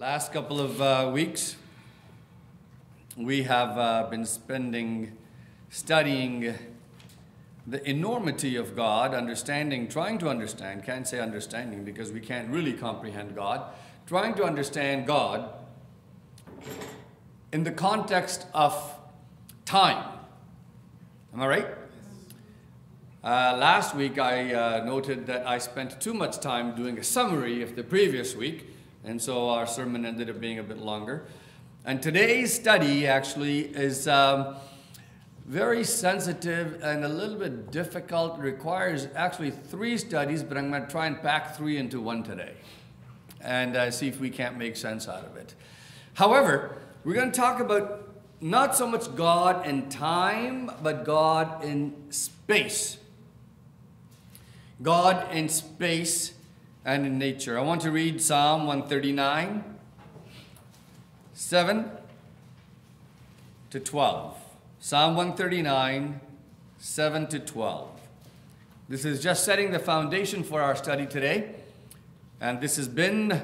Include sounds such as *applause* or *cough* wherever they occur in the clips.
Last couple of uh, weeks, we have uh, been spending studying the enormity of God, understanding, trying to understand, can't say understanding because we can't really comprehend God, trying to understand God in the context of time. Am I right? Uh, last week I uh, noted that I spent too much time doing a summary of the previous week, and so our sermon ended up being a bit longer. And today's study actually is um, very sensitive and a little bit difficult. It requires actually three studies, but I'm going to try and pack three into one today and uh, see if we can't make sense out of it. However, we're going to talk about not so much God in time, but God in space. God in space and in nature. I want to read Psalm 139, 7 to 12. Psalm 139, 7 to 12. This is just setting the foundation for our study today. And this has been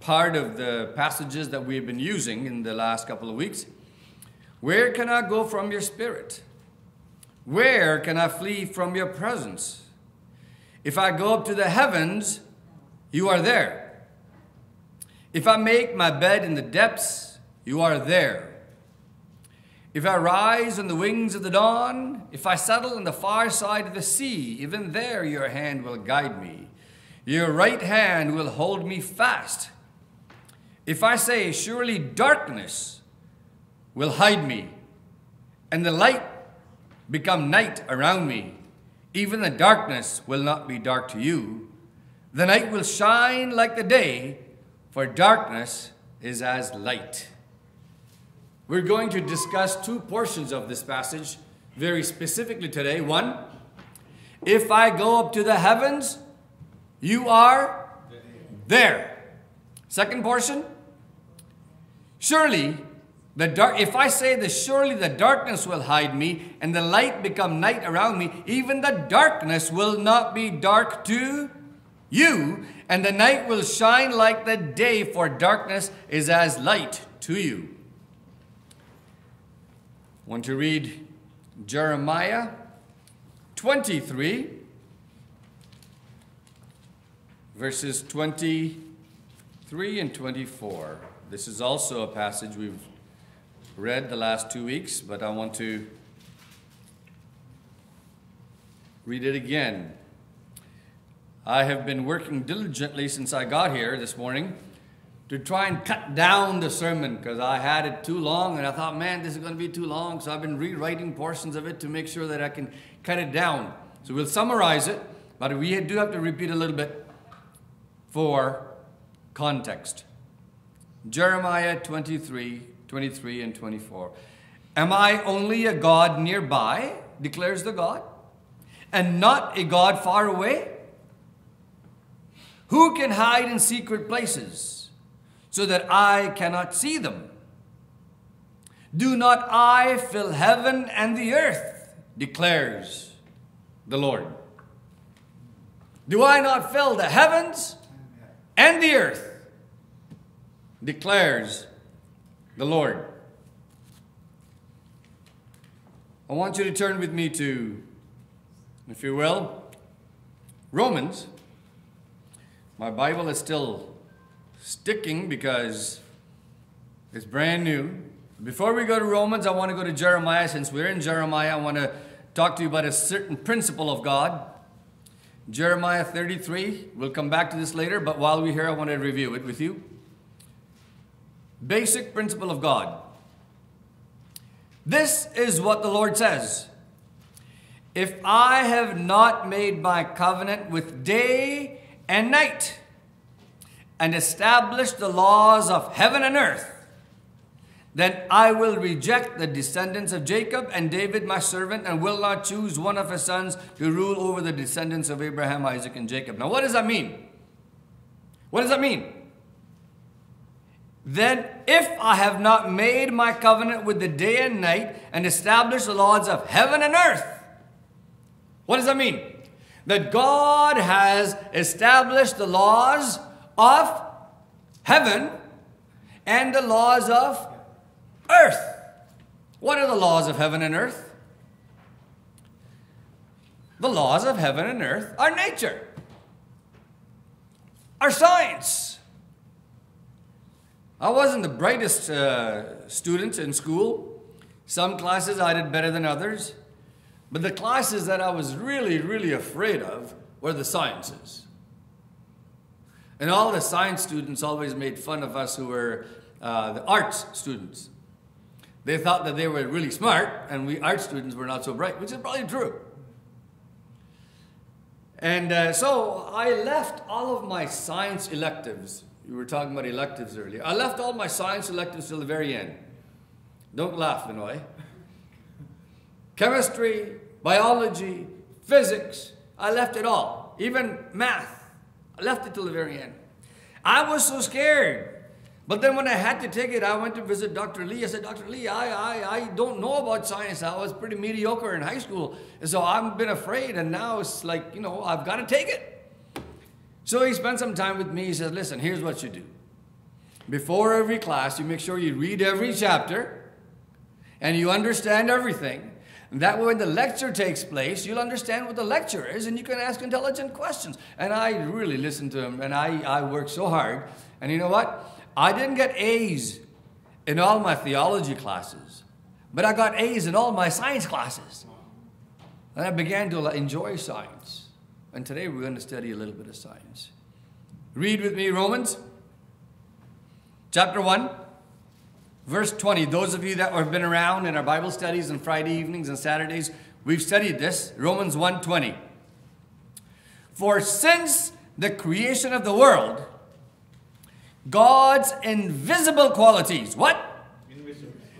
part of the passages that we've been using in the last couple of weeks. Where can I go from your spirit? Where can I flee from your presence? If I go up to the heavens, you are there. If I make my bed in the depths, you are there. If I rise on the wings of the dawn, if I settle on the far side of the sea, even there your hand will guide me. Your right hand will hold me fast. If I say, Surely darkness will hide me, and the light become night around me, even the darkness will not be dark to you. The night will shine like the day, for darkness is as light. We're going to discuss two portions of this passage very specifically today. One, if I go up to the heavens, you are there. Second portion, surely the dark, if I say that surely the darkness will hide me and the light become night around me, even the darkness will not be dark to you, and the night will shine like the day, for darkness is as light to you. Want to read Jeremiah 23, verses 23 and 24. This is also a passage we've read the last two weeks, but I want to read it again. I have been working diligently since I got here this morning to try and cut down the sermon because I had it too long and I thought, man, this is going to be too long. So I've been rewriting portions of it to make sure that I can cut it down. So we'll summarize it, but we do have to repeat a little bit for context. Jeremiah 23, 23 and 24. Am I only a God nearby, declares the God, and not a God far away? Who can hide in secret places so that I cannot see them? Do not I fill heaven and the earth, declares the Lord. Do I not fill the heavens and the earth, declares the Lord? I want you to turn with me to, if you will, Romans my Bible is still sticking because it's brand new. Before we go to Romans, I want to go to Jeremiah. Since we're in Jeremiah, I want to talk to you about a certain principle of God. Jeremiah 33. We'll come back to this later, but while we're here, I want to review it with you. Basic principle of God. This is what the Lord says If I have not made my covenant with day and night, and establish the laws of heaven and earth, then I will reject the descendants of Jacob and David my servant, and will not choose one of his sons to rule over the descendants of Abraham, Isaac, and Jacob. Now, what does that mean? What does that mean? Then, if I have not made my covenant with the day and night and established the laws of heaven and earth, what does that mean? That God has established the laws of heaven and the laws of earth. What are the laws of heaven and earth? The laws of heaven and earth are nature, are science. I wasn't the brightest uh, student in school. Some classes I did better than others. But the classes that I was really, really afraid of were the sciences. And all the science students always made fun of us who were uh, the arts students. They thought that they were really smart, and we art students were not so bright, which is probably true. And uh, so I left all of my science electives. You were talking about electives earlier. I left all my science electives till the very end. Don't laugh, Vinoy. Chemistry, biology, physics, I left it all. Even math, I left it till the very end. I was so scared but then when I had to take it, I went to visit Dr. Lee. I said, Dr. Lee, I, I, I don't know about science. I was pretty mediocre in high school. And so I've been afraid. And now it's like, you know, I've got to take it. So he spent some time with me. He says, listen, here's what you do. Before every class, you make sure you read every chapter and you understand everything. That way, when the lecture takes place, you'll understand what the lecture is and you can ask intelligent questions. And I really listened to him and I, I worked so hard. And you know what? I didn't get A's in all my theology classes, but I got A's in all my science classes. And I began to enjoy science. And today we're going to study a little bit of science. Read with me Romans chapter 1, verse 20. Those of you that have been around in our Bible studies on Friday evenings and Saturdays, we've studied this. Romans 1:20. For since the creation of the world, God's invisible qualities. What?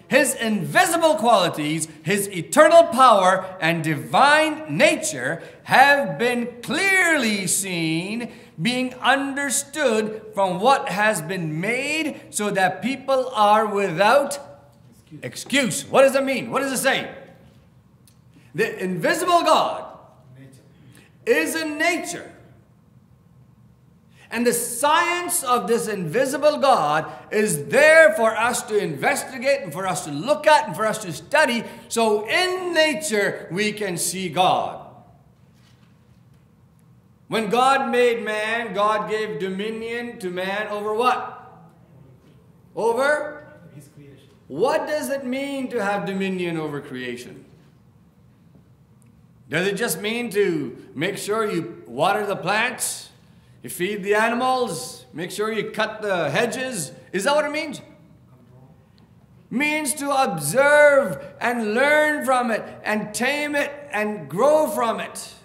His invisible qualities, his eternal power, and divine nature have been clearly seen, being understood from what has been made, so that people are without excuse. excuse. What does that mean? What does it say? The invisible God is in nature and the science of this invisible God is there for us to investigate and for us to look at and for us to study. So in nature, we can see God. When God made man, God gave dominion to man over what? Over? His creation. What does it mean to have dominion over creation? Does it just mean to make sure you water the plants? You feed the animals, make sure you cut the hedges. Is that what it means? Means to observe and learn from it and tame it and grow from it.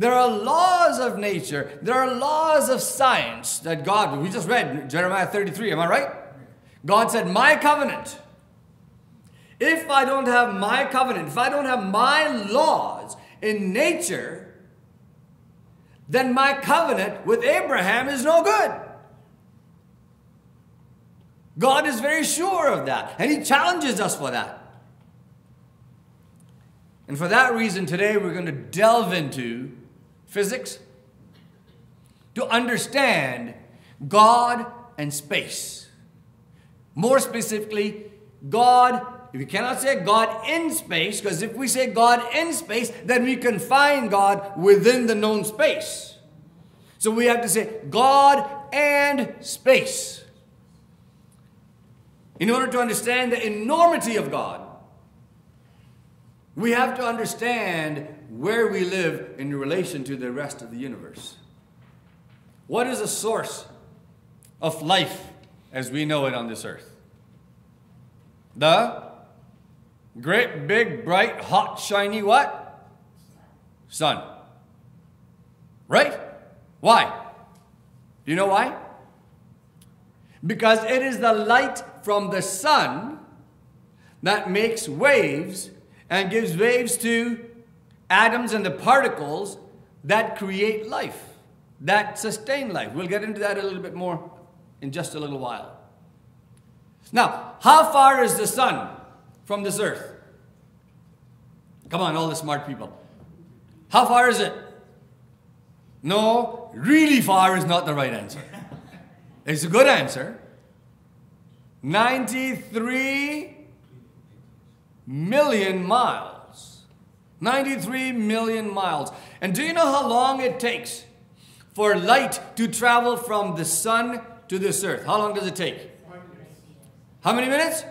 There are laws of nature, there are laws of science that God, we just read Jeremiah 33, am I right? God said, My covenant. If I don't have my covenant, if I don't have my laws in nature, then my covenant with Abraham is no good. God is very sure of that, and He challenges us for that. And for that reason, today we're going to delve into physics to understand God and space. More specifically, God we cannot say God in space, because if we say God in space, then we can find God within the known space. So we have to say God and space. In order to understand the enormity of God, we have to understand where we live in relation to the rest of the universe. What is the source of life as we know it on this earth? The Great, big, bright, hot, shiny what? Sun. Right? Why? Do you know why? Because it is the light from the sun that makes waves and gives waves to atoms and the particles that create life, that sustain life. We'll get into that a little bit more in just a little while. Now, how far is the sun from this earth? Come on, all the smart people. How far is it? No, really far is not the right answer. It's a good answer, 93 million miles. 93 million miles. And do you know how long it takes for light to travel from the sun to this earth? How long does it take? How many minutes?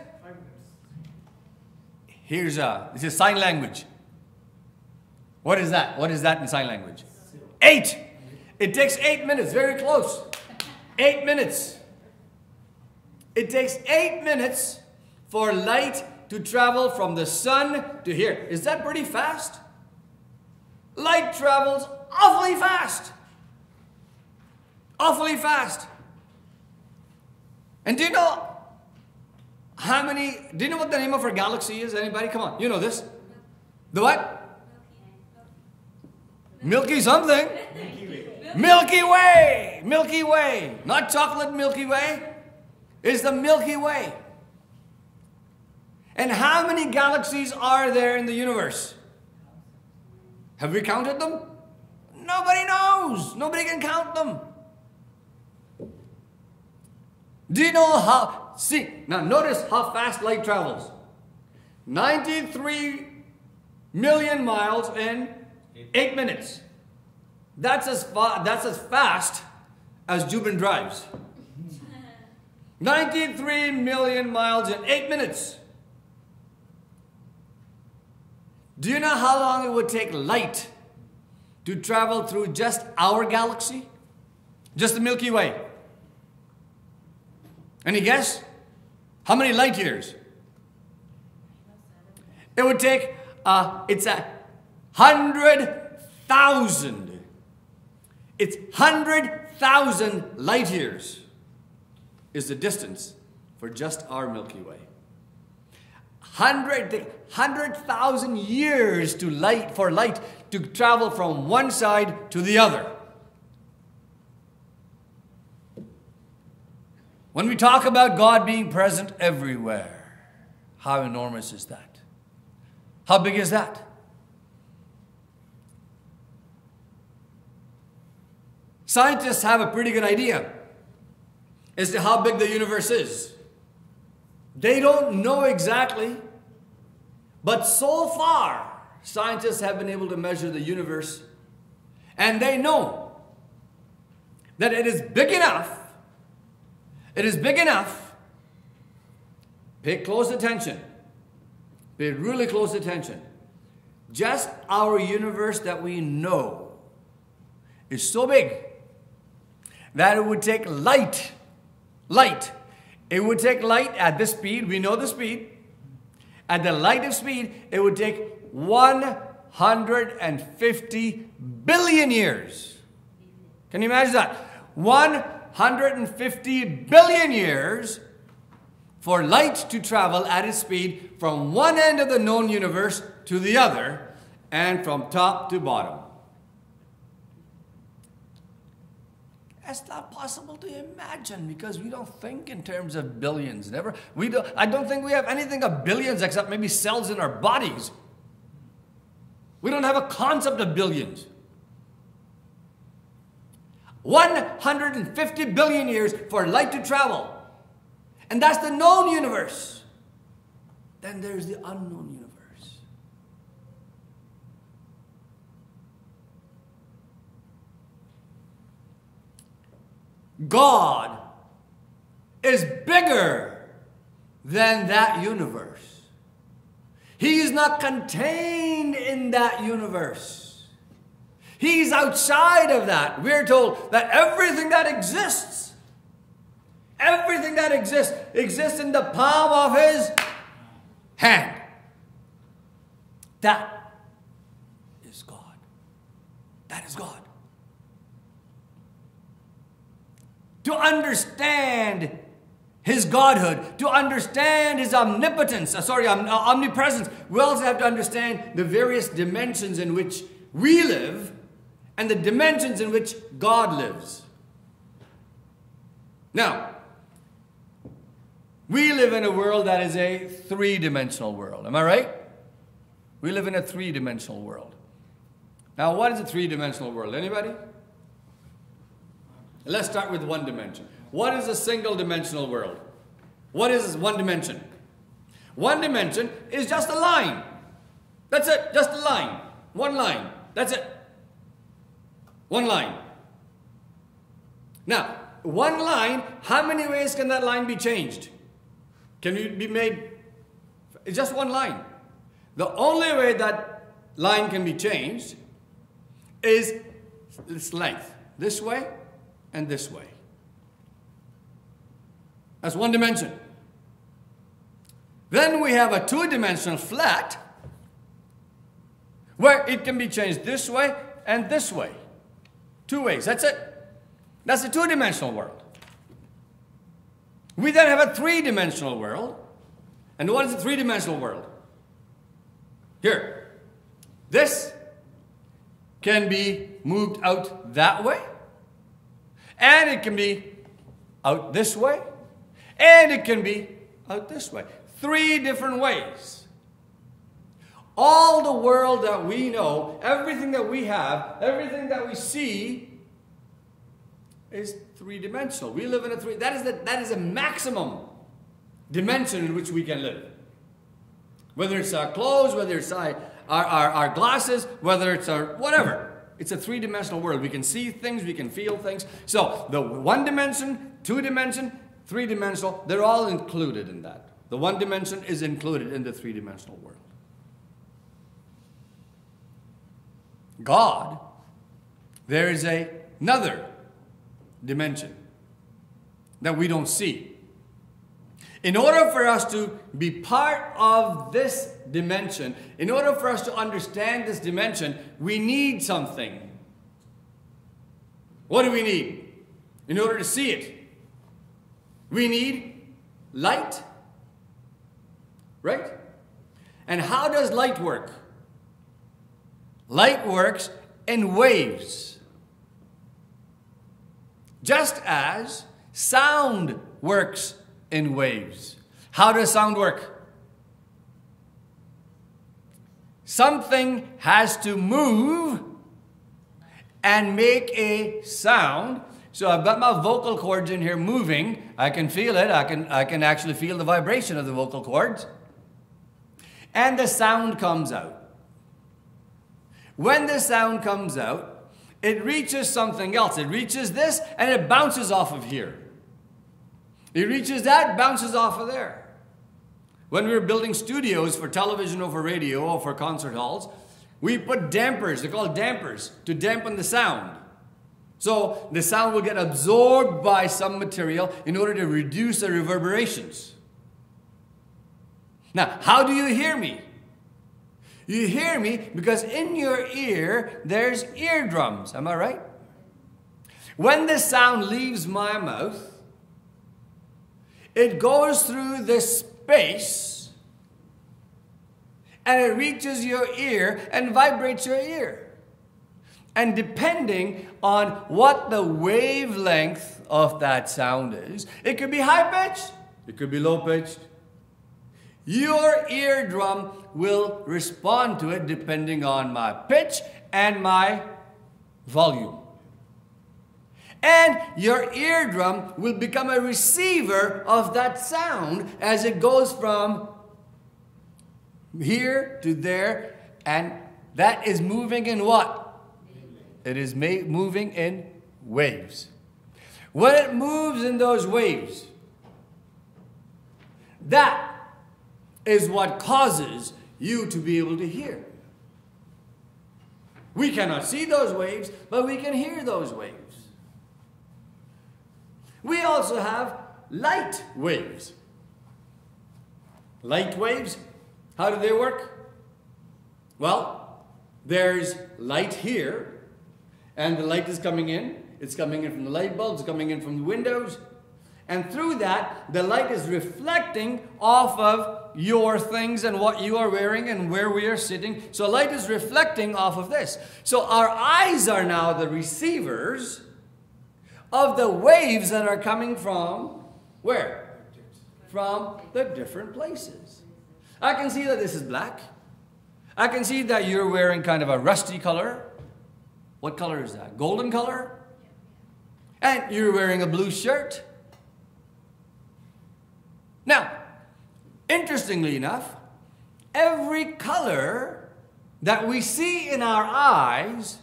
Here's a, this is sign language. What is that? What is that in sign language? Eight. It takes eight minutes, very close. Eight minutes. It takes eight minutes for light to travel from the sun to here. Is that pretty fast? Light travels awfully fast. Awfully fast. And do you know how many, do you know what the name of our galaxy is? Anybody? Come on, you know this. The what? Milky something. Milky Way. Milky Way. Not chocolate Milky Way. It's the Milky Way. And how many galaxies are there in the universe? Have we counted them? Nobody knows. Nobody can count them. Do you know how? See, now notice how fast light travels 93 million miles in eight minutes. That's as, fa- that's as fast as Jubin drives. *laughs* 93 million miles in eight minutes. Do you know how long it would take light to travel through just our galaxy? Just the Milky Way. Any guess? How many light years? It would take, uh, it's a hundred thousand. It's hundred thousand light years is the distance for just our Milky Way. Hundred hundred thousand years to light for light to travel from one side to the other. When we talk about God being present everywhere, how enormous is that? How big is that? Scientists have a pretty good idea as to how big the universe is. They don't know exactly, but so far, scientists have been able to measure the universe, and they know that it is big enough. It is big enough. Pay close attention. Pay really close attention. Just our universe that we know is so big that it would take light, light, it would take light at this speed, we know the speed. At the light of speed, it would take 150 billion years. Can you imagine that? 150 billion years for light to travel at its speed from one end of the known universe to the other and from top to bottom. That's not possible to imagine because we don't think in terms of billions. Never. We don't, I don't think we have anything of billions except maybe cells in our bodies. We don't have a concept of billions. 150 billion years for light to travel. And that's the known universe. Then there's the unknown universe. God is bigger than that universe. He is not contained in that universe. He's outside of that. We're told that everything that exists, everything that exists, exists in the palm of His hand. That is God. That is God. To understand his godhood, to understand his omnipotence, uh, sorry, um, uh, omnipresence, we also have to understand the various dimensions in which we live and the dimensions in which God lives. Now, we live in a world that is a three dimensional world. Am I right? We live in a three dimensional world. Now, what is a three dimensional world? Anybody? Let's start with one dimension. What is a single dimensional world? What is one dimension? One dimension is just a line. That's it, just a line. One line. That's it. One line. Now, one line, how many ways can that line be changed? Can it be made? It's just one line. The only way that line can be changed is its length. This way and this way. That's one dimension. Then we have a two-dimensional flat where it can be changed this way and this way. Two ways, that's it. That's a two-dimensional world. We then have a three-dimensional world. And what is a three-dimensional world? Here. This can be moved out that way. And it can be out this way. And it can be out this way. Three different ways. All the world that we know, everything that we have, everything that we see is three dimensional. We live in a three, that is, the, that is a maximum dimension in which we can live. Whether it's our clothes, whether it's our, our, our, our glasses, whether it's our whatever. It's a three dimensional world. We can see things, we can feel things. So the one dimension, two dimension, three dimensional, they're all included in that. The one dimension is included in the three dimensional world. God, there is a, another dimension that we don't see. In order for us to be part of this dimension, in order for us to understand this dimension, we need something. What do we need? In order to see it, we need light. Right? And how does light work? Light works in waves. Just as sound works in waves. How does sound work? Something has to move and make a sound. So I've got my vocal cords in here moving. I can feel it. I can, I can actually feel the vibration of the vocal cords. And the sound comes out. When the sound comes out, it reaches something else. It reaches this and it bounces off of here. It reaches that, bounces off of there. When we were building studios for television or for radio or for concert halls, we put dampers, they're called dampers, to dampen the sound. So the sound will get absorbed by some material in order to reduce the reverberations. Now, how do you hear me? You hear me because in your ear there's eardrums. Am I right? When the sound leaves my mouth, it goes through this space and it reaches your ear and vibrates your ear. And depending on what the wavelength of that sound is, it could be high pitched, it could be low pitched. Your eardrum will respond to it depending on my pitch and my volume. And your eardrum will become a receiver of that sound as it goes from here to there. And that is moving in what? It is moving in waves. When it moves in those waves, that is what causes you to be able to hear. We cannot see those waves, but we can hear those waves. We also have light waves. Light waves, how do they work? Well, there's light here, and the light is coming in. It's coming in from the light bulbs, coming in from the windows. And through that, the light is reflecting off of your things and what you are wearing and where we are sitting. So light is reflecting off of this. So our eyes are now the receivers of the waves that are coming from where? From the different places. I can see that this is black. I can see that you're wearing kind of a rusty color. What color is that? Golden color? And you're wearing a blue shirt. Now, interestingly enough, every color that we see in our eyes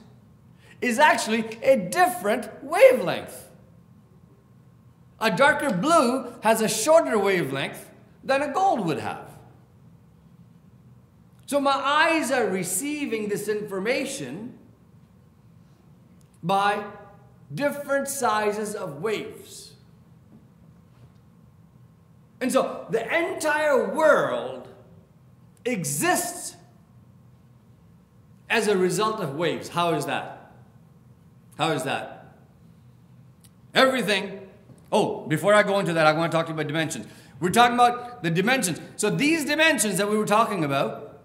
is actually a different wavelength. A darker blue has a shorter wavelength than a gold would have. So my eyes are receiving this information by different sizes of waves. And so the entire world exists as a result of waves. How is that? How is that? Everything. Oh, before I go into that, I want to talk to you about dimensions. We're talking about the dimensions. So these dimensions that we were talking about,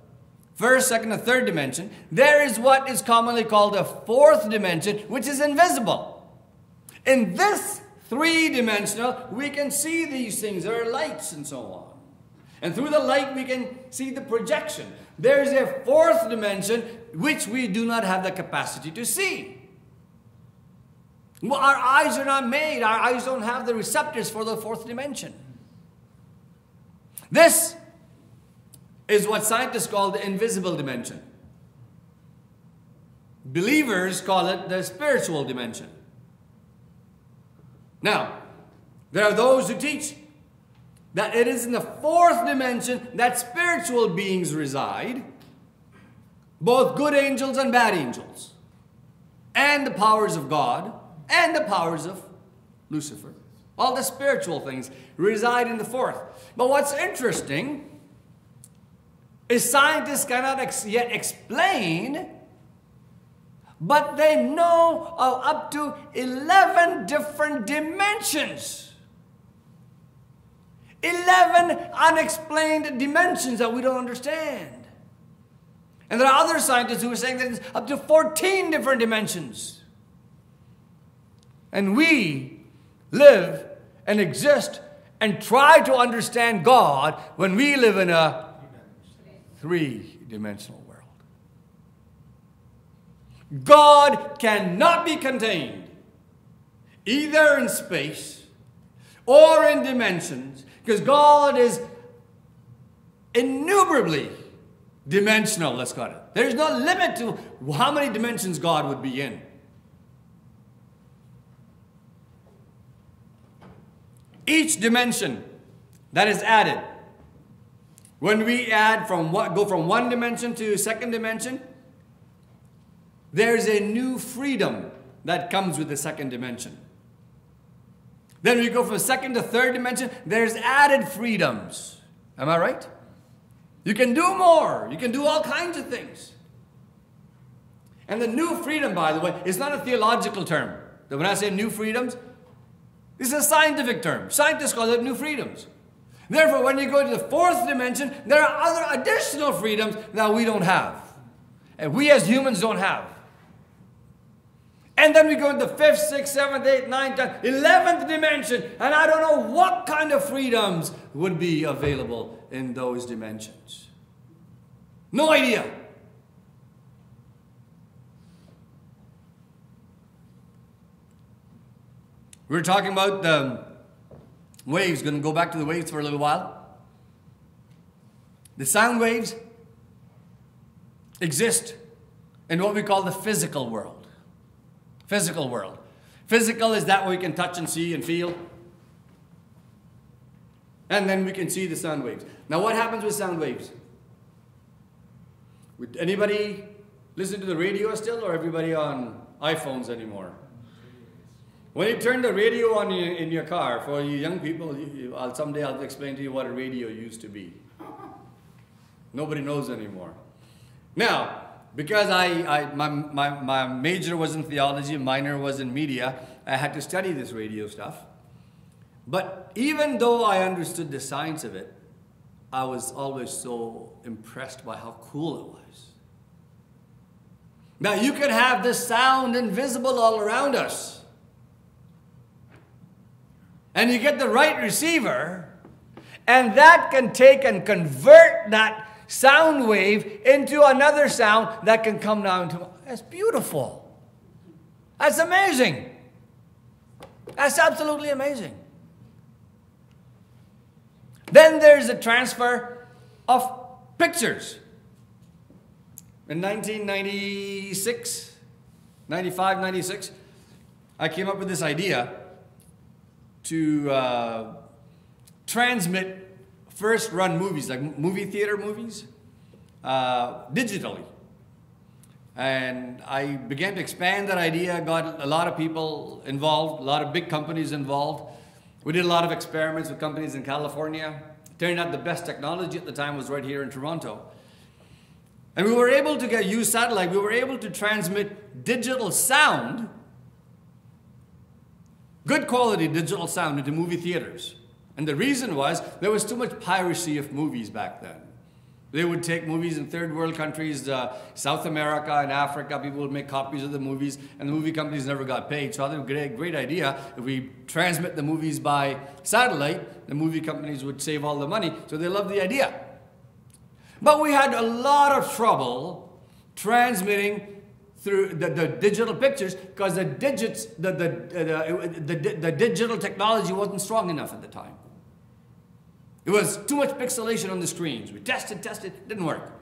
first, second, and third dimension, there is what is commonly called a fourth dimension, which is invisible. In this three dimensional, we can see these things. There are lights and so on. And through the light, we can see the projection. There's a fourth dimension which we do not have the capacity to see. Our eyes are not made, our eyes don't have the receptors for the fourth dimension. This is what scientists call the invisible dimension. Believers call it the spiritual dimension. Now, there are those who teach that it is in the fourth dimension that spiritual beings reside, both good angels and bad angels, and the powers of God, and the powers of Lucifer. All the spiritual things reside in the fourth. But what's interesting is scientists cannot ex yet explain but they know of up to 11 different dimensions. 11 unexplained dimensions that we don't understand. And there are other scientists who are saying that it's up to 14 different dimensions. And we live and exist and try to understand God when we live in a three dimensional world. God cannot be contained either in space or in dimensions because God is innumerably dimensional, let's call it. There's no limit to how many dimensions God would be in. Each dimension that is added, when we add from what go from one dimension to second dimension, there's a new freedom that comes with the second dimension. Then we go from second to third dimension, there's added freedoms. Am I right? You can do more. You can do all kinds of things. And the new freedom, by the way, is not a theological term. When I say new freedoms, this is a scientific term. Scientists call it new freedoms. Therefore, when you go to the fourth dimension, there are other additional freedoms that we don't have. And we as humans don't have. And then we go into fifth, sixth, seventh, eighth, ninth, tenth, eleventh dimension. And I don't know what kind of freedoms would be available in those dimensions. No idea. We are talking about the waves. Going to go back to the waves for a little while. The sound waves exist in what we call the physical world. Physical world. Physical is that we can touch and see and feel. And then we can see the sound waves. Now, what happens with sound waves? Would anybody listen to the radio still, or everybody on iPhones anymore? When you turn the radio on in your car, for you young people, you, you, I'll, someday I'll explain to you what a radio used to be. Nobody knows anymore. Now, because I, I my, my, my major was in theology, minor was in media, I had to study this radio stuff. But even though I understood the science of it, I was always so impressed by how cool it was. Now, you can have this sound invisible all around us. And you get the right receiver, and that can take and convert that sound wave into another sound that can come down to. That's beautiful. That's amazing. That's absolutely amazing. Then there's the transfer of pictures. In 1996, 95, 96, I came up with this idea to uh, transmit first run movies, like movie theater movies, uh, digitally. And I began to expand that idea, got a lot of people involved, a lot of big companies involved. We did a lot of experiments with companies in California. Turned out the best technology at the time was right here in Toronto. And we were able to get use satellite, we were able to transmit digital sound, good quality digital sound into movie theaters. And the reason was there was too much piracy of movies back then. They would take movies in third world countries, uh, South America and Africa. People would make copies of the movies, and the movie companies never got paid. So I think a great, great idea. If we transmit the movies by satellite, the movie companies would save all the money. So they loved the idea. But we had a lot of trouble transmitting through the, the digital pictures because the digits, the, the, the, the, the digital technology wasn't strong enough at the time. It was too much pixelation on the screens. We tested, tested, didn't work.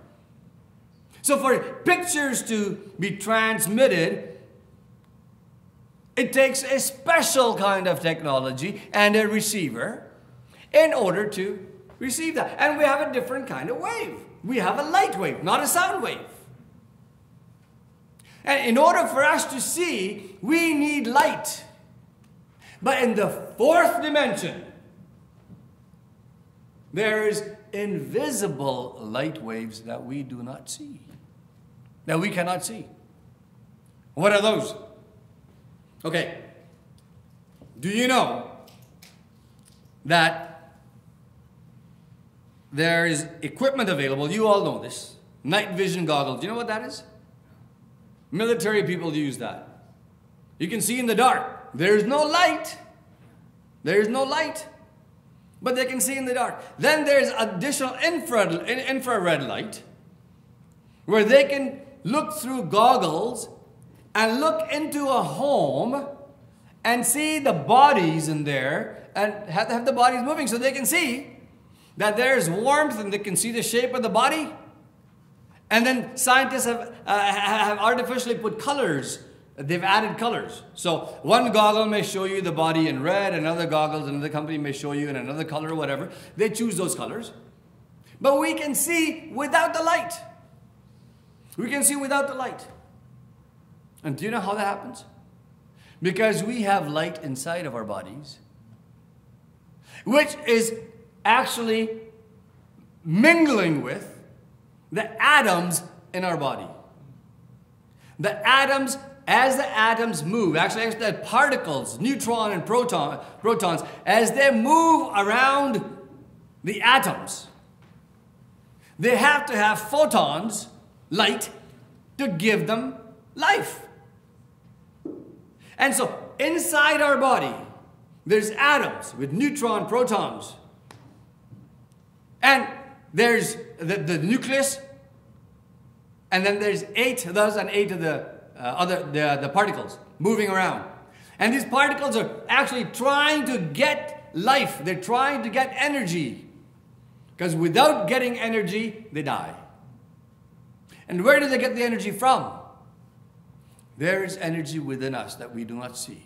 So for pictures to be transmitted, it takes a special kind of technology and a receiver in order to receive that. And we have a different kind of wave. We have a light wave, not a sound wave. And in order for us to see, we need light. But in the fourth dimension, there is invisible light waves that we do not see, that we cannot see. What are those? Okay. Do you know that there is equipment available? You all know this. Night vision goggles. Do you know what that is? Military people use that. You can see in the dark. There's no light. There's no light but they can see in the dark. Then there's additional infrared, infrared light where they can look through goggles and look into a home and see the bodies in there and have, have the bodies moving so they can see that there's warmth and they can see the shape of the body. And then scientists have, uh, have artificially put colors They've added colors. So one goggle may show you the body in red, another goggles, another company may show you in another color, or whatever. They choose those colors. But we can see without the light. We can see without the light. And do you know how that happens? Because we have light inside of our bodies, which is actually mingling with the atoms in our body. The atoms as the atoms move, actually, as the particles, neutron and proton, protons, as they move around the atoms, they have to have photons, light, to give them life. And so, inside our body, there's atoms with neutron, protons. There's the, the nucleus, and then there's eight of those and eight of the uh, other the, the particles moving around. And these particles are actually trying to get life. They're trying to get energy. Because without getting energy, they die. And where do they get the energy from? There is energy within us that we do not see.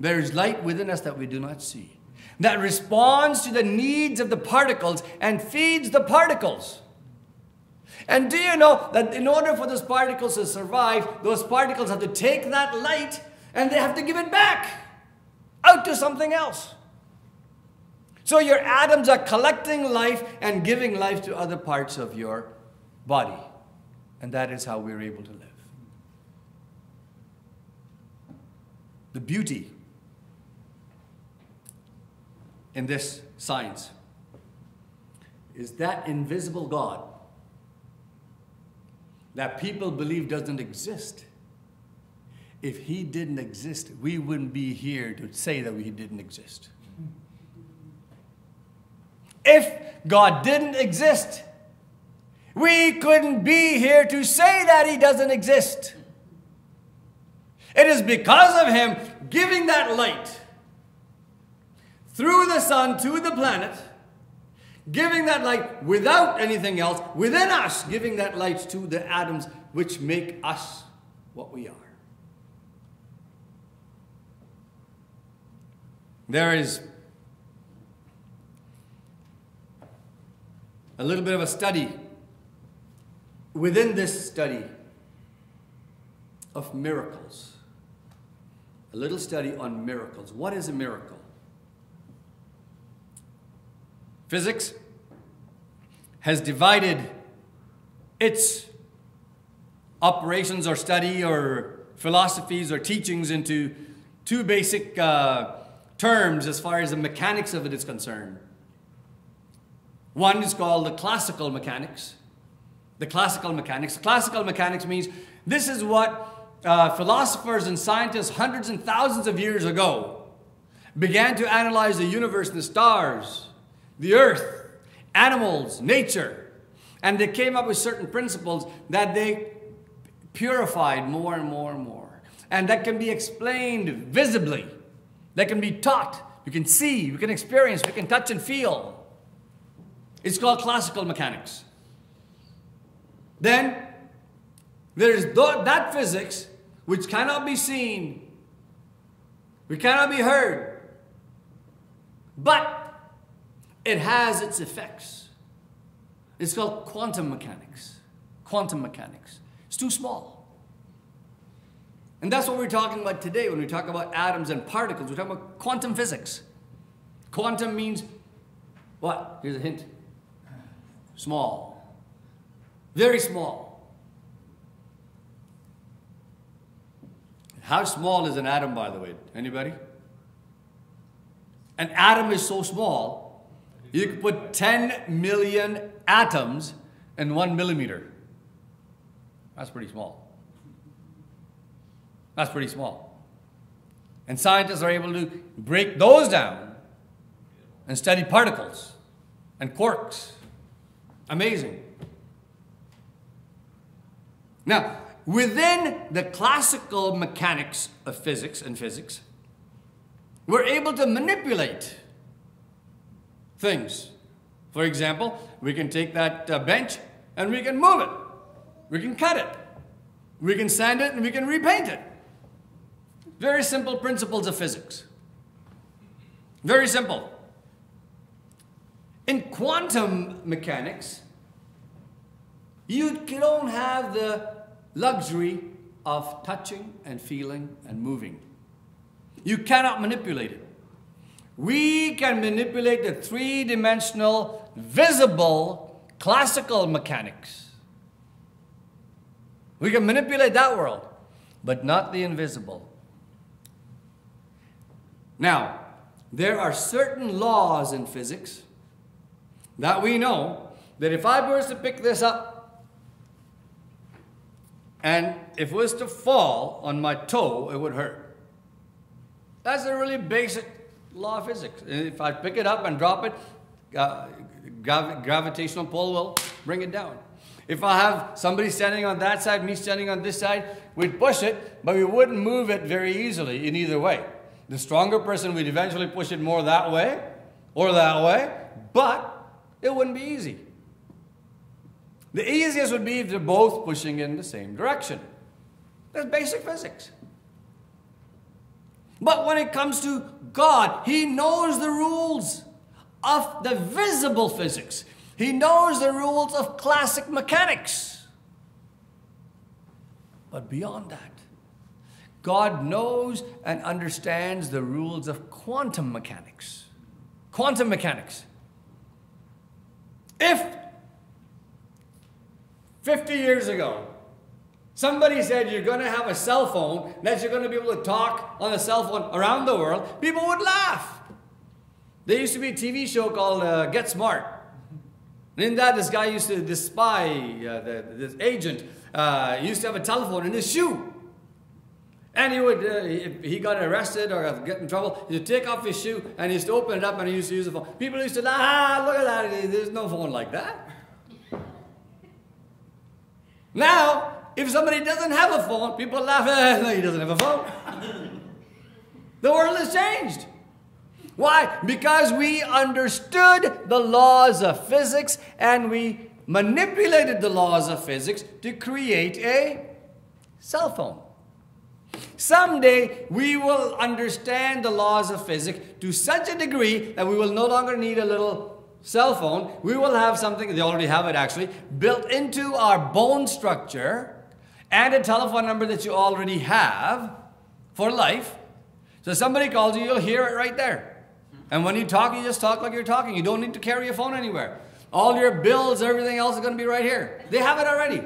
There is light within us that we do not see. That responds to the needs of the particles and feeds the particles. And do you know that in order for those particles to survive, those particles have to take that light and they have to give it back out to something else. So your atoms are collecting life and giving life to other parts of your body. And that is how we're able to live. The beauty in this science is that invisible God that people believe doesn't exist. If he didn't exist, we wouldn't be here to say that he didn't exist. If God didn't exist, we couldn't be here to say that he doesn't exist. It is because of him giving that light through the sun to the planet Giving that light without anything else, within us, giving that light to the atoms which make us what we are. There is a little bit of a study within this study of miracles. A little study on miracles. What is a miracle? Physics has divided its operations or study or philosophies or teachings into two basic uh, terms as far as the mechanics of it is concerned. One is called the classical mechanics. The classical mechanics. Classical mechanics means this is what uh, philosophers and scientists hundreds and thousands of years ago began to analyze the universe, and the stars, the earth, animals, nature. And they came up with certain principles that they purified more and more and more. And that can be explained visibly that can be taught. You can see, you can experience, you can touch and feel. It's called classical mechanics. Then there is that physics which cannot be seen, we cannot be heard, but it has its effects. It's called quantum mechanics. Quantum mechanics. It's too small. And that's what we're talking about today when we talk about atoms and particles. We're talking about quantum physics. Quantum means what? Here's a hint small, very small. How small is an atom, by the way? Anybody? An atom is so small, you could put 10 million atoms in one millimeter. That's pretty small. That's pretty small. And scientists are able to break those down and study particles and quarks. Amazing. Now, within the classical mechanics of physics and physics, we're able to manipulate things. For example, we can take that uh, bench and we can move it. We can cut it. We can sand it and we can repaint it. Very simple principles of physics. Very simple. In quantum mechanics, you don't have the luxury of touching and feeling and moving. You cannot manipulate it. We can manipulate the three dimensional, visible, classical mechanics. We can manipulate that world, but not the invisible. Now, there are certain laws in physics that we know that if I was to pick this up and if it was to fall on my toe, it would hurt. That's a really basic law of physics. If I pick it up and drop it, uh, grav- gravitational pull will bring it down. If I have somebody standing on that side, me standing on this side, we'd push it, but we wouldn't move it very easily in either way. The stronger person would eventually push it more that way or that way, but it wouldn't be easy. The easiest would be if they're both pushing in the same direction. That's basic physics. But when it comes to God, He knows the rules of the visible physics. He knows the rules of classic mechanics. But beyond that, God knows and understands the rules of quantum mechanics. Quantum mechanics. If 50 years ago, somebody said you're going to have a cell phone, that you're going to be able to talk on a cell phone around the world, people would laugh. There used to be a TV show called uh, Get Smart. And in that, this guy used to, this spy, uh, the, this agent, uh, used to have a telephone in his shoe. And he would, uh, if he got arrested or get in trouble, he'd take off his shoe and he used to open it up and he used to use the phone. People used to laugh, ah, look at that, there's no phone like that. Now, if somebody doesn't have a phone, people laugh, ah, no, he doesn't have a phone. the world has changed. Why? Because we understood the laws of physics and we manipulated the laws of physics to create a cell phone. Someday we will understand the laws of physics to such a degree that we will no longer need a little cell phone. We will have something, they already have it actually, built into our bone structure and a telephone number that you already have for life. So somebody calls you, you'll hear it right there. And when you talk, you just talk like you're talking. You don't need to carry a phone anywhere. All your bills, everything else is going to be right here. They have it already.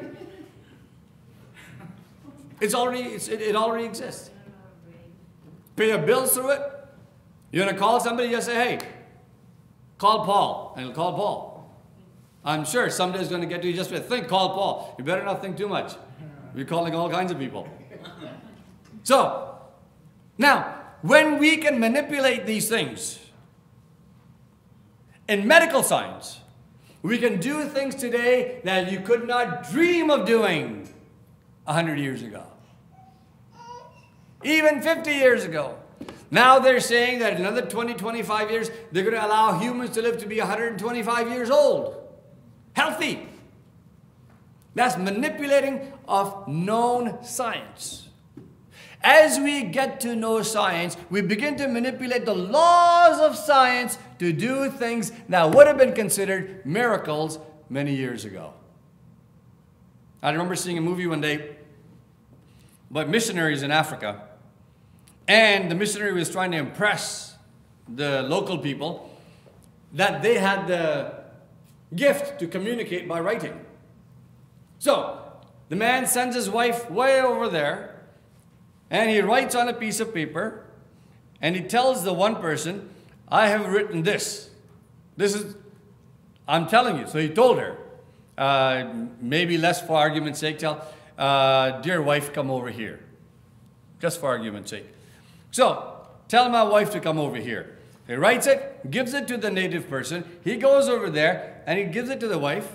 It's already, it's, it, it already exists. Pay your bills through it. You're going to call somebody, just say, hey, call Paul. And he'll call Paul. I'm sure someday it's going to get to you just think, call Paul. You better not think too much. You're calling all kinds of people. So, now, when we can manipulate these things in medical science, we can do things today that you could not dream of doing 100 years ago. Even 50 years ago. Now they're saying that in another 20, 25 years, they're going to allow humans to live to be 125 years old. Healthy. That's manipulating of known science. As we get to know science, we begin to manipulate the laws of science to do things that would have been considered miracles many years ago. I remember seeing a movie one day about missionaries in Africa, and the missionary was trying to impress the local people that they had the gift to communicate by writing. So, the man sends his wife way over there and he writes on a piece of paper and he tells the one person, I have written this. This is, I'm telling you. So he told her, uh, maybe less for argument's sake, tell, uh, dear wife, come over here. Just for argument's sake. So, tell my wife to come over here. He writes it, gives it to the native person. He goes over there and he gives it to the wife.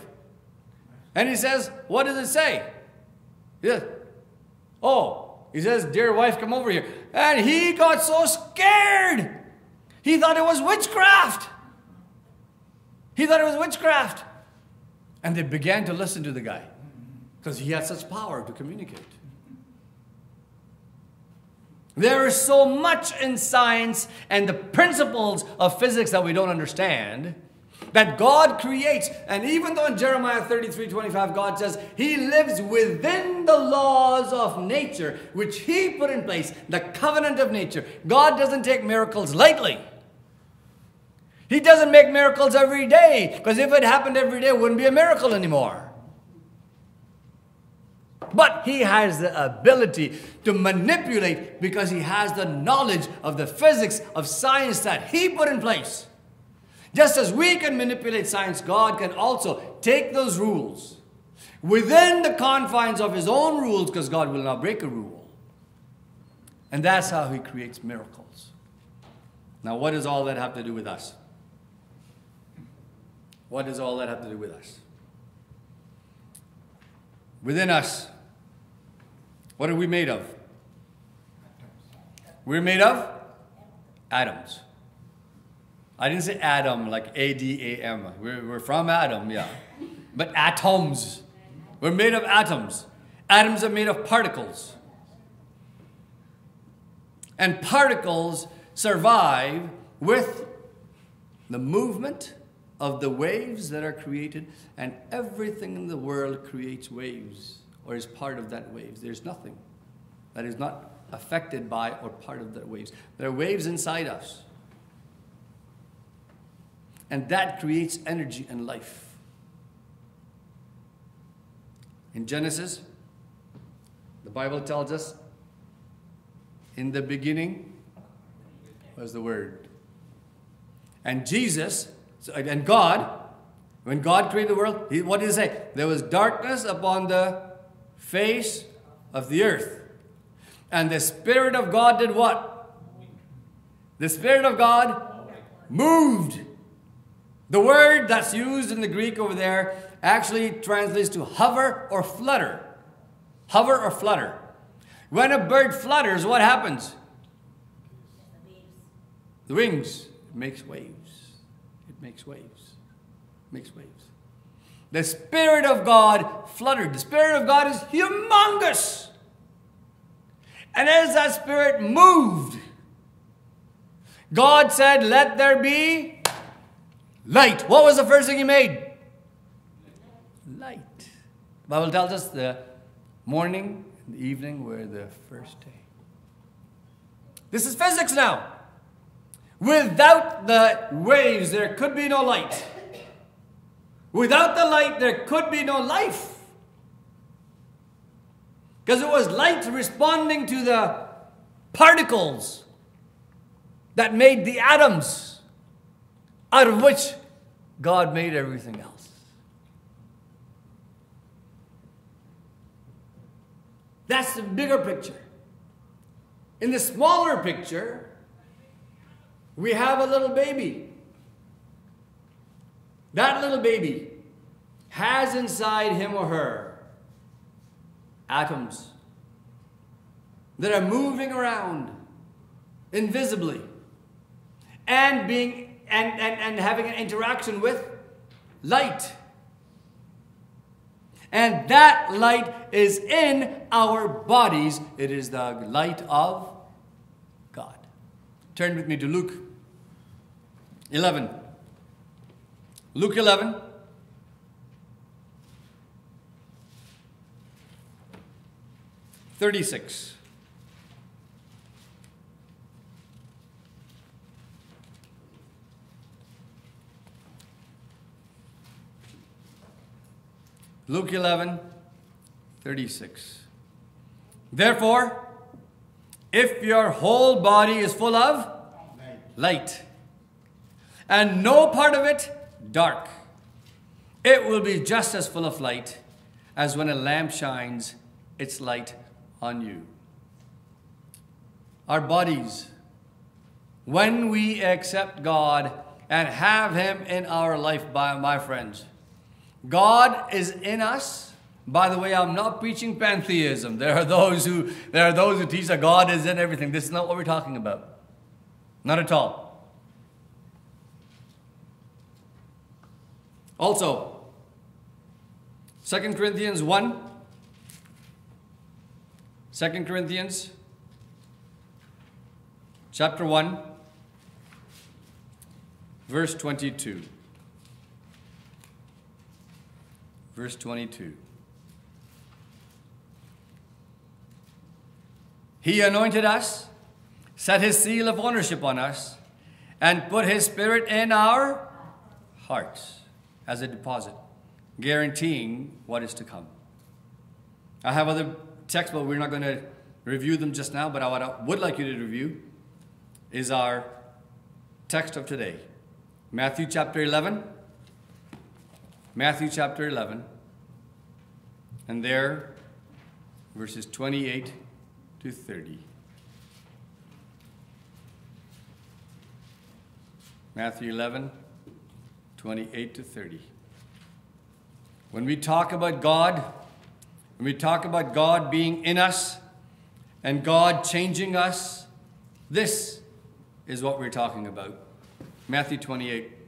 And he says, What does it say? He says, Oh, he says, Dear wife, come over here. And he got so scared. He thought it was witchcraft. He thought it was witchcraft. And they began to listen to the guy because he had such power to communicate. There is so much in science and the principles of physics that we don't understand that God creates. And even though in Jeremiah 33 25, God says He lives within the laws of nature, which He put in place, the covenant of nature. God doesn't take miracles lightly. He doesn't make miracles every day, because if it happened every day, it wouldn't be a miracle anymore. But he has the ability to manipulate because he has the knowledge of the physics of science that he put in place. Just as we can manipulate science, God can also take those rules within the confines of His own rules, because God will not break a rule. And that's how He creates miracles. Now, what does all that have to do with us? What does all that have to do with us? Within us, what are we made of? We're made of atoms. I didn't say Adam like A D A M. We're, we're from Adam, yeah. But atoms. We're made of atoms. Atoms are made of particles. And particles survive with the movement of the waves that are created, and everything in the world creates waves or is part of that waves. There's nothing that is not affected by or part of that waves. There are waves inside us. And that creates energy and life. In Genesis, the Bible tells us in the beginning was the Word. And Jesus, and God, when God created the world, what did he say? There was darkness upon the face of the earth. And the Spirit of God did what? The Spirit of God moved the word that's used in the Greek over there actually translates to hover or flutter. Hover or flutter. When a bird flutters, what happens? The wings it makes waves. It makes waves. It makes waves. The Spirit of God fluttered. The Spirit of God is humongous. And as that Spirit moved, God said, Let there be light. What was the first thing He made? Light. The Bible tells us the morning and the evening were the first day. This is physics now. Without the waves, there could be no light. Without the light, there could be no life. Because it was light responding to the particles that made the atoms, out of which God made everything else. That's the bigger picture. In the smaller picture, we have a little baby. That little baby has inside him or her atoms that are moving around invisibly and being and, and, and having an interaction with light. And that light is in our bodies. It is the light of God. Turn with me to Luke 11. Luke 11. Thirty-six. Luke 11, 36. Therefore, if your whole body is full of light, and no part of it dark, it will be just as full of light as when a lamp shines its light on you. Our bodies, when we accept God and have Him in our life, by my friends, God is in us. By the way, I'm not preaching pantheism. There are those who there are those who teach that God is in everything. This is not what we're talking about. Not at all. Also, 2 Corinthians 1 2 Corinthians chapter 1 verse 22 verse 22. He anointed us, set his seal of ownership on us, and put his spirit in our hearts as a deposit, guaranteeing what is to come. I have other texts, but we're not going to review them just now. But what I would like you to review is our text of today Matthew chapter 11. Matthew chapter 11. And there, verses 28 to 30. Matthew 11, 28 to 30. When we talk about God, when we talk about God being in us and God changing us, this is what we're talking about. Matthew 28.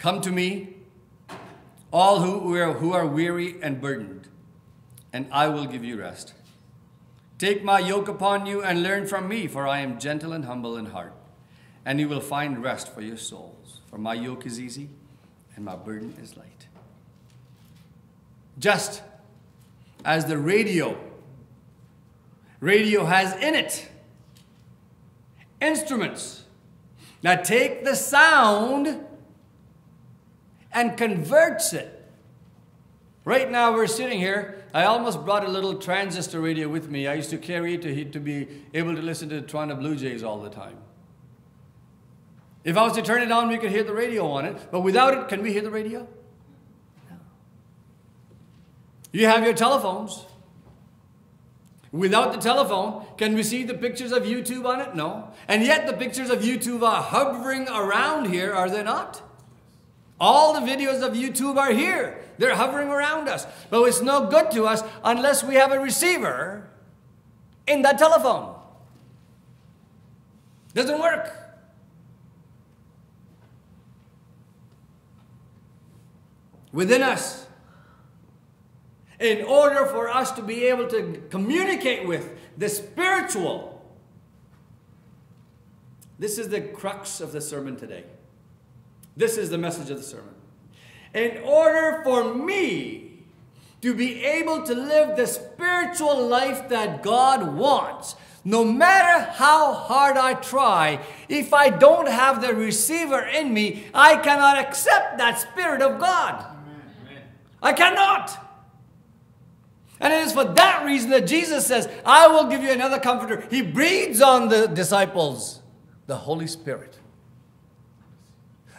Come to me, all who are, who are weary and burdened, and I will give you rest. Take my yoke upon you and learn from me, for I am gentle and humble in heart, and you will find rest for your souls. For my yoke is easy and my burden is light. Just as the radio, radio has in it instruments that take the sound and converts it. Right now, we're sitting here. I almost brought a little transistor radio with me. I used to carry it to, to be able to listen to the Toronto Blue Jays all the time. If I was to turn it on, we could hear the radio on it. But without it, can we hear the radio? No. You have your telephones. Without the telephone, can we see the pictures of YouTube on it? No. And yet the pictures of YouTube are hovering around here, are they not? All the videos of YouTube are here. They're hovering around us. But it's no good to us unless we have a receiver in that telephone. Doesn't work. Within us. In order for us to be able to communicate with the spiritual. This is the crux of the sermon today. This is the message of the sermon. In order for me to be able to live the spiritual life that God wants, no matter how hard I try, if I don't have the receiver in me, I cannot accept that Spirit of God. Amen. I cannot. And it is for that reason that Jesus says, I will give you another comforter. He breathes on the disciples the Holy Spirit.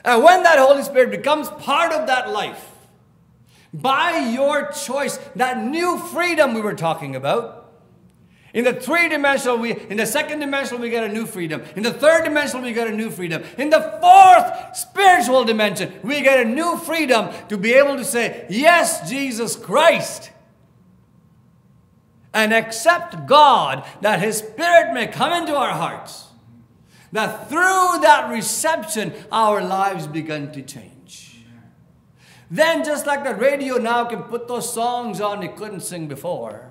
And when that Holy Spirit becomes part of that life, by your choice, that new freedom we were talking about, in the three dimensional, we in the second dimensional we get a new freedom. In the third dimensional, we get a new freedom. In the fourth spiritual dimension, we get a new freedom to be able to say, Yes, Jesus Christ and accept God that His Spirit may come into our hearts. That through that reception, our lives begin to change. Then, just like the radio now can put those songs on they couldn't sing before,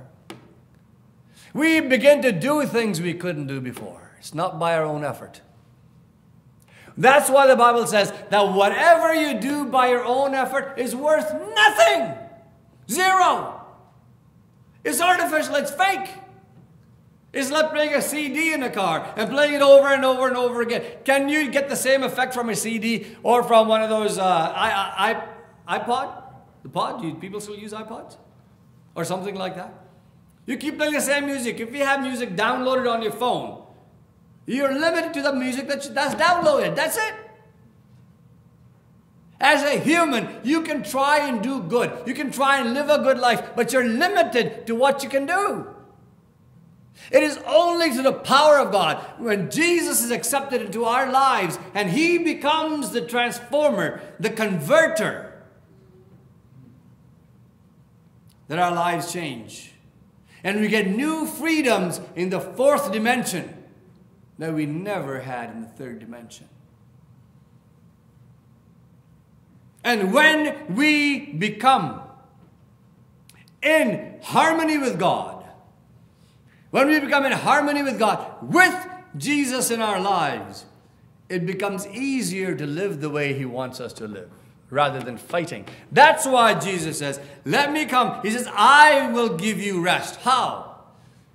we begin to do things we couldn't do before. It's not by our own effort. That's why the Bible says that whatever you do by your own effort is worth nothing. Zero. It's artificial, it's fake. It's like playing a CD in a car and playing it over and over and over again. Can you get the same effect from a CD or from one of those uh, I, I, iPod? The pod? Do people still use iPods? Or something like that? You keep playing the same music. If you have music downloaded on your phone, you're limited to the music that's downloaded. That's it. As a human, you can try and do good. You can try and live a good life, but you're limited to what you can do. It is only to the power of God when Jesus is accepted into our lives and He becomes the transformer, the converter, that our lives change. And we get new freedoms in the fourth dimension that we never had in the third dimension. And when we become in harmony with God, when we become in harmony with God, with Jesus in our lives, it becomes easier to live the way He wants us to live rather than fighting. That's why Jesus says, Let me come. He says, I will give you rest. How?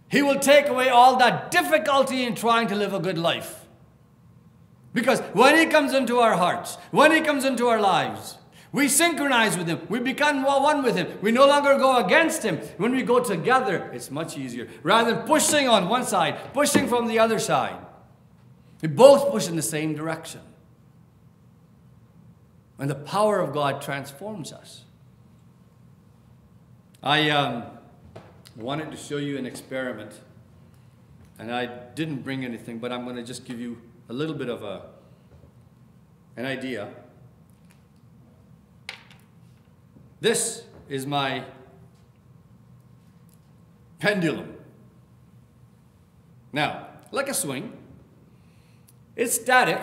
He will take away all that difficulty in trying to live a good life. Because when He comes into our hearts, when He comes into our lives, we synchronize with Him. We become one with Him. We no longer go against Him. When we go together, it's much easier. Rather than pushing on one side, pushing from the other side. We both push in the same direction. And the power of God transforms us. I um, wanted to show you an experiment. And I didn't bring anything, but I'm going to just give you a little bit of a, an idea. This is my pendulum. Now, like a swing, it's static.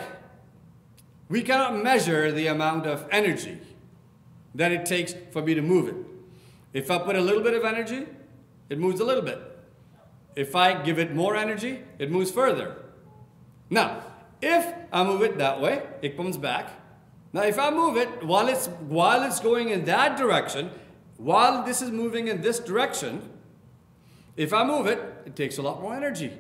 We cannot measure the amount of energy that it takes for me to move it. If I put a little bit of energy, it moves a little bit. If I give it more energy, it moves further. Now, if I move it that way, it comes back. Now, if I move it while it's, while it's going in that direction, while this is moving in this direction, if I move it, it takes a lot more energy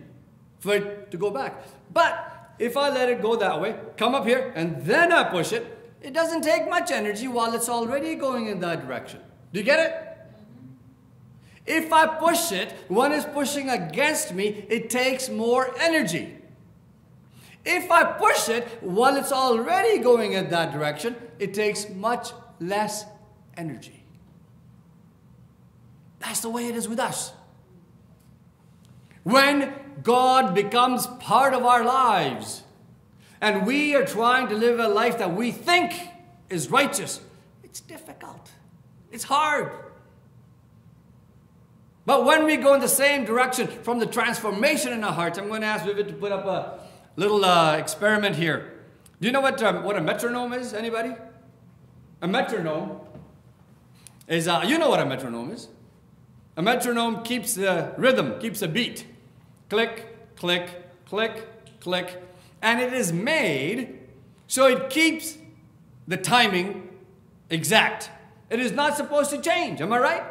for it to go back. But if I let it go that way, come up here, and then I push it, it doesn't take much energy while it's already going in that direction. Do you get it? If I push it, one is pushing against me, it takes more energy. If I push it while it's already going in that direction, it takes much less energy. That's the way it is with us. When God becomes part of our lives and we are trying to live a life that we think is righteous, it's difficult. It's hard. But when we go in the same direction from the transformation in our hearts, I'm going to ask Vivid to put up a little uh, experiment here. Do you know what, um, what a metronome is? Anybody? A metronome is uh, you know what a metronome is. A metronome keeps the rhythm, keeps a beat. Click, click, click, click. And it is made so it keeps the timing exact. It is not supposed to change, am I right?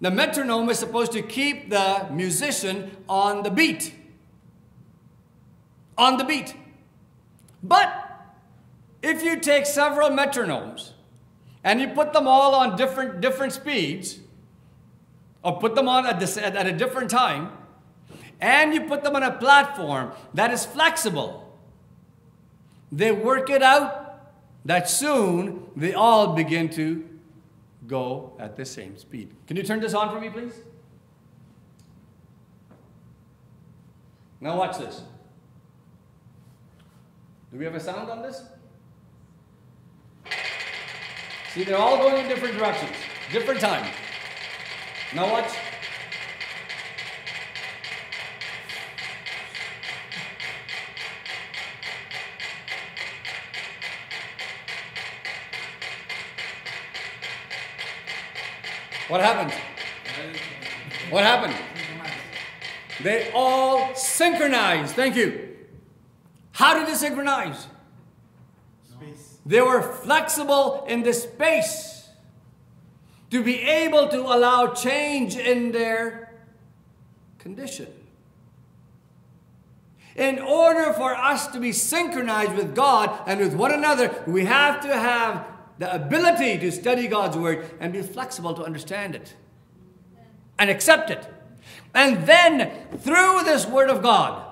The metronome is supposed to keep the musician on the beat. On the beat. But if you take several metronomes and you put them all on different, different speeds, or put them on at, the, at a different time, and you put them on a platform that is flexible, they work it out that soon they all begin to go at the same speed. Can you turn this on for me, please? Now watch this. Do we have a sound on this? See, they're all going in different directions, different time. Now watch. What happened? What happened? They all synchronized. Thank you. How did they synchronize? Space. They were flexible in the space to be able to allow change in their condition. In order for us to be synchronized with God and with one another, we have to have the ability to study God's Word and be flexible to understand it and accept it. And then, through this Word of God,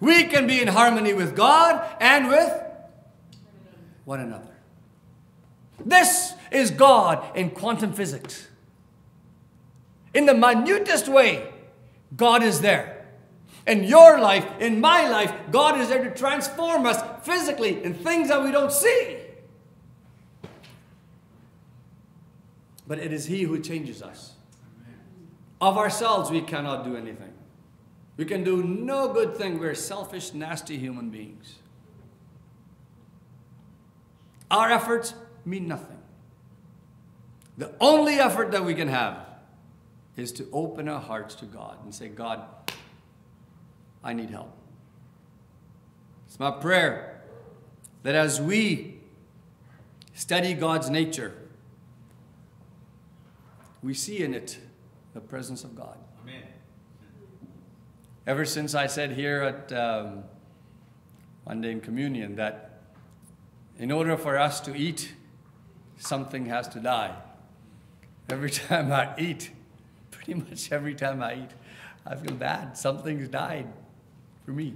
we can be in harmony with God and with one another. This is God in quantum physics. In the minutest way, God is there. In your life, in my life, God is there to transform us physically in things that we don't see. But it is He who changes us. Of ourselves, we cannot do anything. We can do no good thing. We're selfish, nasty human beings. Our efforts mean nothing. The only effort that we can have is to open our hearts to God and say, God, I need help. It's my prayer that as we study God's nature, we see in it the presence of God. Amen. Ever since I said here at um, one in communion that in order for us to eat, something has to die. Every *laughs* time I eat, pretty much every time I eat, I feel bad. Something's died for me.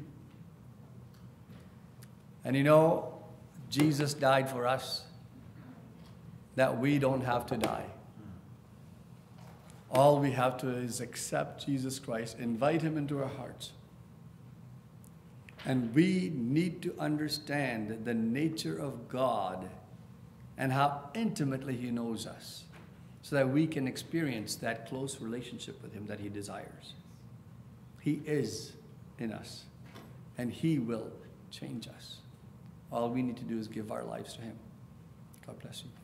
And you know, Jesus died for us that we don't have to die. All we have to is accept Jesus Christ, invite him into our hearts. And we need to understand the nature of God and how intimately he knows us so that we can experience that close relationship with him that he desires. He is in us, and He will change us. All we need to do is give our lives to Him. God bless you.